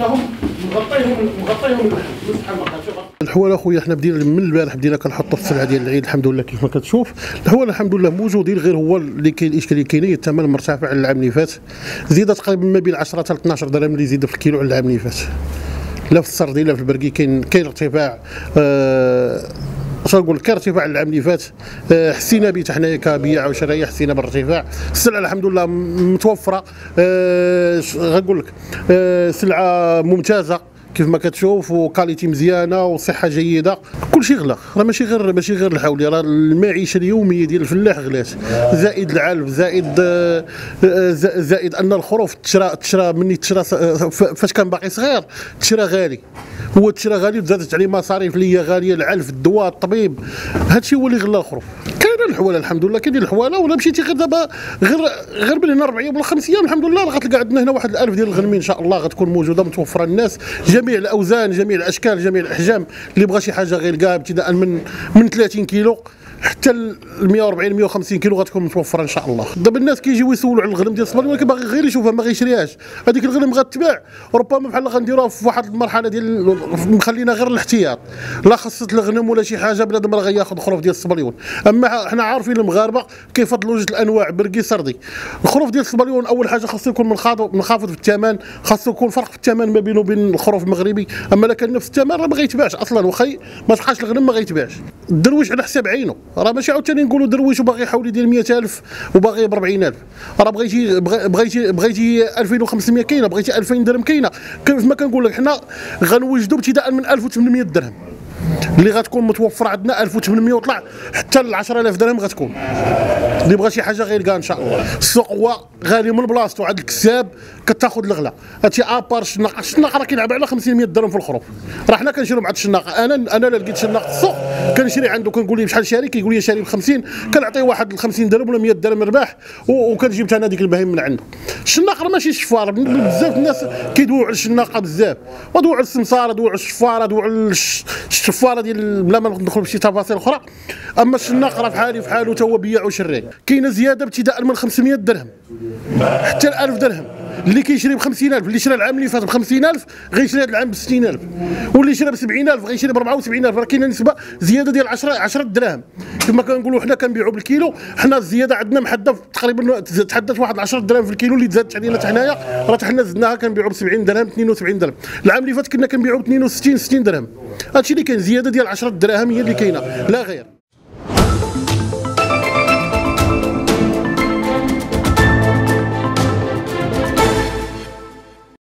لهم مغطيهم مغطيهم أخويا حنا بدينا من البارح بدينا كنحطوا في السلعه ديال العيد الحمد لله كيف ما كتشوف. الحواله الحمد لله موجودين غير هو اللي كاين الاشكاليه كاينين الثمن مرتفع على العام اللي فات. زيد تقريبا ما بين 10 حتى 12 درهم اللي زيد في الكيلو على العام اللي فات. لا في السردين لا في البرقي كاين كاين ارتفاع آه اش نقول لك ارتفاع العام اللي فات. آه، حسينا به حنايا كبيع وشرايه حسينا بالارتفاع. السلعه الحمد لله متوفرة. آه، غنقول لك. آه، سلعة ممتازة. كيف ما كتشوف وكاليتي مزيانة وصحة جيدة. كل شيء غلا راه ماشي غير ماشي غير الحولي. راه المعيشة اليومية ديال الفلاح غلات. زائد العلف زائد آه، زائد أن الخروف تشرى تشرى مني تشرى فاش كان باقي صغير تشرى غالي. هو تشرى غالي وزادت عليه مصاريف اللي هي غالية العلف الدواء الطبيب. هادشي هو اللي غلا الخروف. كاين الحوالة الحمد لله. كاينين الحوالة ولا مشيتي غير دابا غير غير من هنا أربع أيام ولا خمس أيام الحمد لله. غتلقى عندنا هنا واحد الألف ديال الغنمي إن شاء الله غتكون موجودة متوفرة للناس. جميع الأوزان جميع الأشكال جميع الأحجام. اللي بغى شي حاجة غير كاع ابتداء من من 30 كيلو. حتى ال 140 150 كيلو غتكون متوفرة إن شاء الله. دابا الناس كيجيو يسولوا على الغنم ديال الصبالي ولكن باغي غير يشوفها ما غيشريهاش. هذيك الغنم غتباع. ربما بحال غنديروها في واحد المرحلة ديال مخلينا غير الاحتياط. لا خصت الغنم ولا شي حاجة بنادم راه غياخذ خروف ديال الصبليون أما حنا عارفين المغاربة كيفضلوا جوج الأنواع برقي سردي. الخروف ديال الصبليون أول حاجة خاصو يكون منخفض في الثمن خاصو يكون فرق في الثمن ما بينه وبين الخروف المغربي. أما لا كان نفس الثمن راه ما غيتباعش أصلا وخي ما تلقاش الغنم ما غيتباعش. الدرويش على حساب عينه. راه ماشي عاوتاني نقولوا درويش وباغي حولي ديال 100000 وباغي ب 40000 راه بغيتي بغ- بغيتي بغيتي 2500 كاينة بغيتي 2000 درهم كاينة. كيف ما كنقول لك حنا غنوجدوا ابتداء من 1800 درهم. اللي غتكون متوفرة عندنا 1800 وطلع حتى ل 10000 درهم غتكون. اللي بغى شي حاجة غير كاع إن شاء الله. السوق هو غالي من بلاصتو عند الكساب كتاخذ الغلا هادشي أبار الشناق. الشناق راه كيلعب على 500 درهم في الخروف. راه حنا كنشريو مع الشناق. أنا أنا لا لقيت شناق في السوق كنشري عنده كنقول ليه بشحال شاري كيقول لي شاري ب 50 كنعطيه واحد ال 50 درهم ولا 100 درهم رباح وكنجيب أنا ديك البهيم من عنده. الشناق راه ماشي شفار. بزاف الناس كيدويو على الشناقه بزاف. ودويو على السمسارة دويو على الشفارة دويو على الش- الشفاره ديال بلا ما ندخل في شي تفاصيل أخرى. أما الشناق راه بحالي في حاله تا هو بيع وشري. كاينة زيادة ابتداء من 500 درهم. حتى ل 1000 درهم. اللي كيشري ب 50000 اللي شرى العام اللي فات ب 50000 غيشري هذا العام ب 60000 واللي شرى ب 70000 غيشري ب 74000 راه كاينة نسبة زيادة ديال 10 10 دراهم كما كنقولوا حنا كنبيعوا بالكيلو حنا الزيادة عندنا محددة تقريبا تحدث واحد 10 دراهم في الكيلو اللي تزادت علينا حتى حنايا راه حتى حنا زدناها كنبيعوا ب 70 درهم 72 درهم. العام اللي فات كنا كنبيعوا ب 62 60 درهم. هادشي اللي كاين زيادة ديال 10 دراهم هي اللي كاينة لا غير.